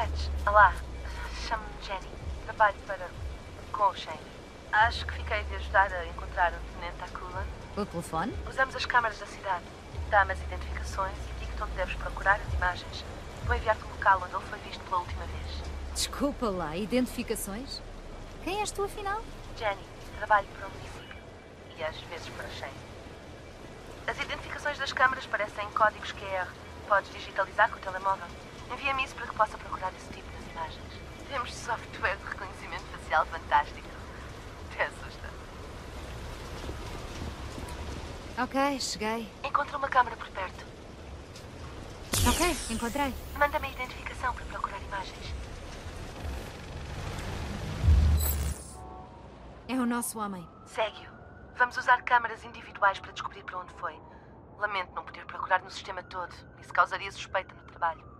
Fetch, olá, chamo-me Jenny. Trabalho para. com o Shane. Acho que fiquei de ajudar a encontrar o Tenente Akula. O telefone? Usamos as câmaras da cidade. Dá-me as identificações e digo-te onde deves procurar as imagens. Vou enviar-te o local onde ele foi visto pela última vez. Desculpa lá, identificações? Quem és tu, afinal? Jenny, trabalho para o município. E às vezes para o Shane. As identificações das câmaras parecem códigos QR. Podes digitalizar com o telemóvel. Envia-me isso para que possa procurar esse tipo das imagens. Temos software de reconhecimento facial fantástico. Até assusta. Ok, cheguei. Encontra uma câmara por perto. Ok, encontrei. Manda-me a identificação para procurar imagens. É o nosso homem. Segue-o. Vamos usar câmaras individuais para descobrir para onde foi. Lamento não poder procurar no sistema todo. Isso causaria suspeita no trabalho.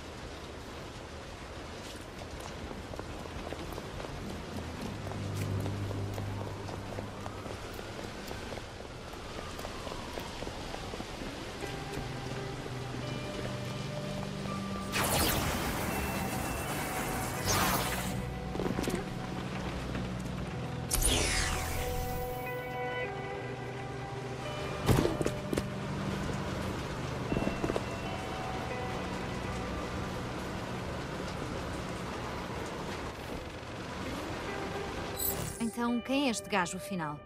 Então, quem é este gajo, afinal?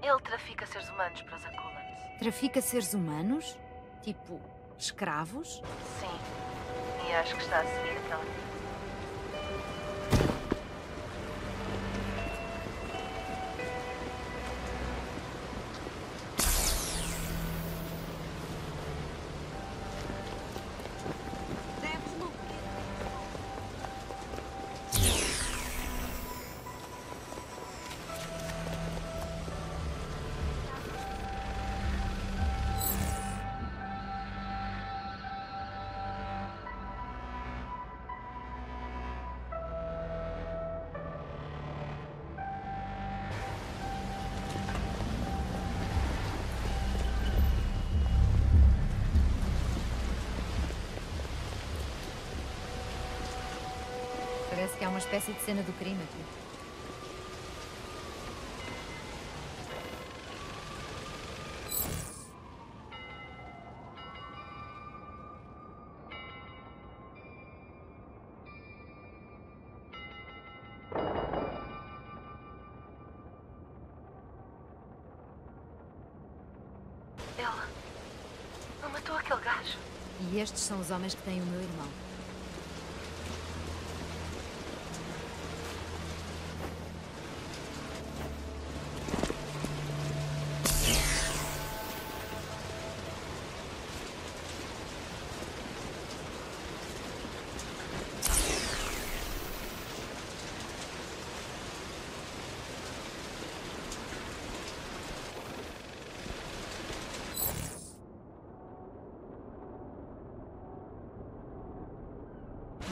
Ele trafica seres humanos para os Akulans. Trafica seres humanos? Tipo, escravos? Sim. E acho que está a seguir aquela Parece que há uma espécie de cena do crime aqui. Ele. Ele matou aquele gajo. E estes são os homens que têm o meu irmão.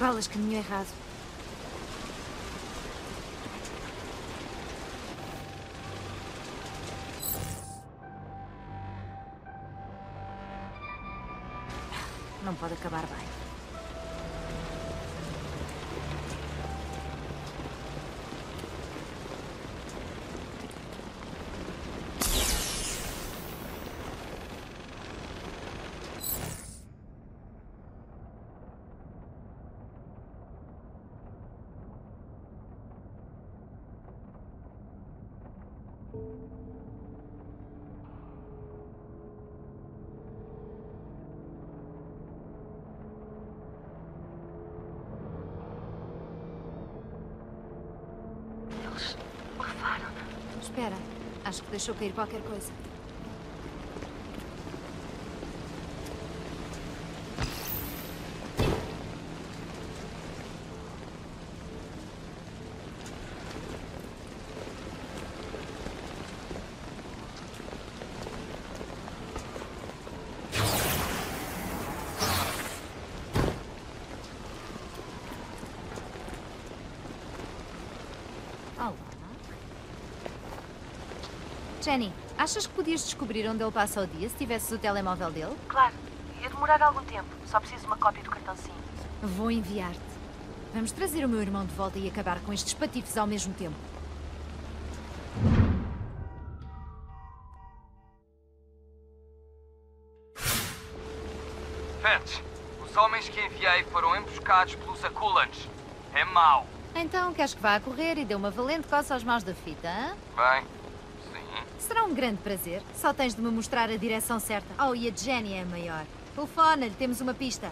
Balas, caminho errado. Não pode acabar bem. Eles levaram-na. Espera, acho que deixou cair qualquer coisa. Olá. Jenny, achas que podias descobrir onde ele passa o dia se tivesses o telemóvel dele? Claro. Ia demorar algum tempo. Só preciso de uma cópia do cartão SIM. Vou enviar-te. Vamos trazer o meu irmão de volta e acabar com estes patifes ao mesmo tempo. Ventes, os homens que enviei foram emboscados pelos Akulans. É mau. Então, queres que vá a correr e dê uma valente coça aos maus da fita, hã? Bem, sim. Será um grande prazer. Só tens de me mostrar a direção certa. Oh, e a Jenny é a maior. Telefona-lhe, temos uma pista.